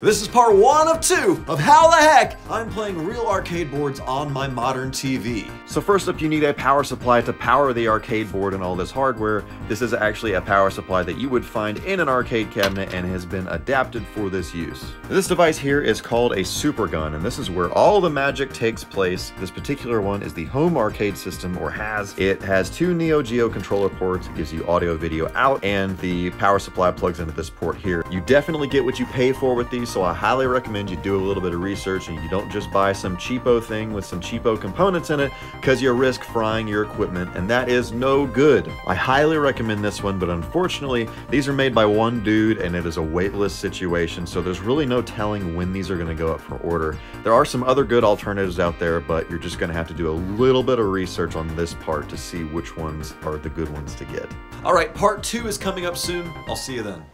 This is part one of two of how the heck I'm playing real arcade boards on my modern TV. So first up, you need a power supply to power the arcade board and all this hardware. This is actually a power supply that you would find in an arcade cabinet and HAS been adapted for this use. This device here is called a Super Gun, and this is where all the magic takes place. This particular one is the home arcade system, or has. It has two Neo Geo controller ports, it gives you audio video out, and the power supply plugs into this port here. You definitely get what you pay for with these so I highly recommend you do a little bit of research and you don't just buy some cheapo thing with some cheapo components in it because you risk frying your equipment and that is no good. I highly recommend this one, but unfortunately, these are made by one dude and it is a waitlist situation, so there's really no telling when these are going to go up for order. There are some other good alternatives out there, but you're just going to have to do a little bit of research on this part to see which ones are the good ones to get. All right, part two is coming up soon. I'll see you then.